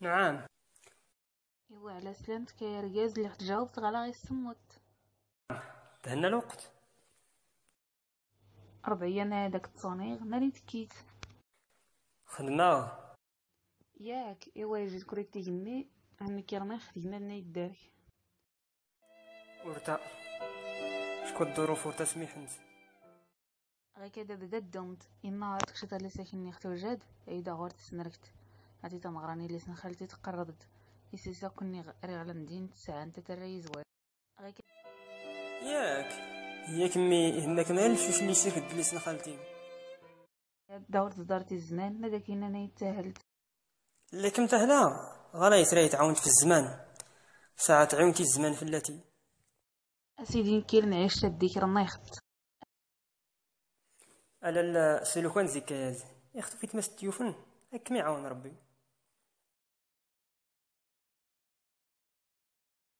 نعم. إيوا على سلامتك يا رجاز اللي تجاوبت غالا غير السموت. دهنا الوقت. ربعيا هذاك التصونيغ ناري تكيت خدمة ياك إيوا يجي كوريك تيجمي انا كيرنا خدينا لنا يدارك ورتا شكون الظروف ورتا سميحنت غير كدا بدا دومت إما عرفتك شتا اللي ساكنني أختي وجاد ايدا غور تسنركت. عطي تمغراني اللي سن خالتي تقربت يسيسا كوني غير على مدينة ساعة أنت تراي زوال غير ياك. هي كمي هناك مال شوش اللي شركت اللي سن خالتي. دورت دارتي الزمان ماذا كاين أنا يتساهلت لكن تهلا. غالا يتري تعاونت في الزمان. ساعة تعاونتي الزمان فلاتي. أسيدي نكير نعيش تديك رانا يخت. على السلوكان زكايات يخطو في تمس التيوفن هاك ما يعاون ربي.